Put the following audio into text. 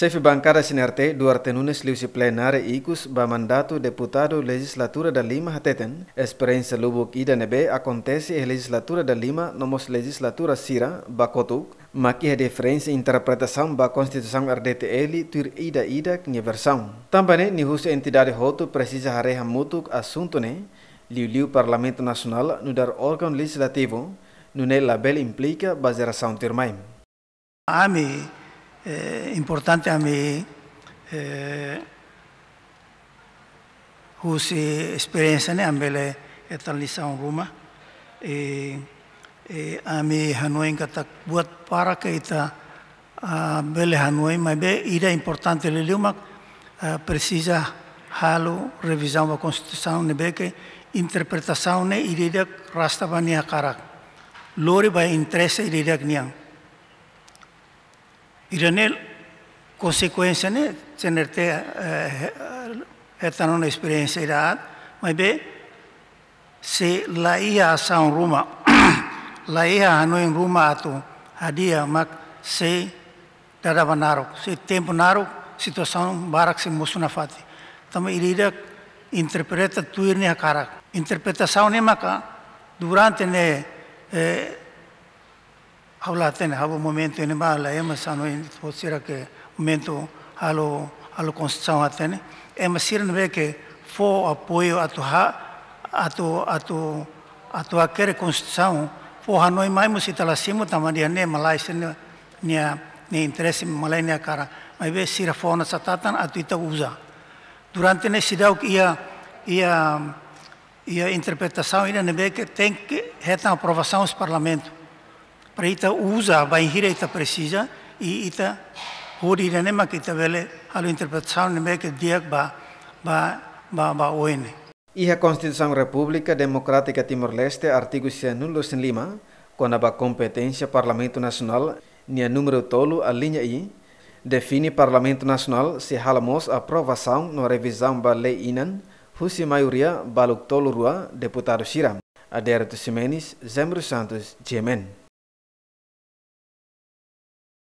Chefe bancada CNRT, Duarte Nunes Liusi plenária icus ba mandato deputado legislatura da Lima hateten. Experiência lubuk ida nebe acontece em legislatura da Lima nomos legislatura Sira, bakotuk, maki a diferença interpretação ba Constituição RDTL tur ida ida kinha versão. Também ni entidade hotu precisa hareha mutuk assunto ne, liu liu Parlamento Nacional no dar órgão legislativo, no ne label implica baseração tirmaim. Ami eh, importante a mim eh, husi experiência né? Ambele etalisação ruma. E, e ami Hanoi kata buat para kita uh, bele Hanoi mas be ida importante lhe uma uh, precisa halo revisão da constituição be que interpretação ne ida rasta bania karak lori vai interesse ida niang Irane consequência né? Tener te esta não experiência irá mas be se lá ia ação Roma lá ia no em Roma atu hadia mak se dada banaro se tempo naro situação barak se musuna fati tama irida interpreta tuir ne cara? Interpretação ne maka durante ne eh, habla ten habo momento ne bala ema sano in fosira que momento halo halo constituição atene ema sira ne que fo apoio atu ha atu atu atu aquele constituição fo hanoi mai musita la simo ne malai sen nia ne interesse malai ne cara. Mas ve sira fo na satatan atu ita usa durante ne sidau ia ia ia interpretação ina ne que tem que reta aprovação dos parlamentos para ita usa vai hira ita precisa e ita hori ne ma kita vele halo interpretação ne que dia ba ba ba ba oene E a Constituição República Democrática Timor-Leste, artigo 105, quando a competência Parlamento Nacional, nia número tolo, a linha I, define Parlamento Nacional se halamos aprovação na revisão da lei INAN, husi maioria baluk tolo rua deputado Shiram. Adérito Ximenes, Zembro Santos, Jemen.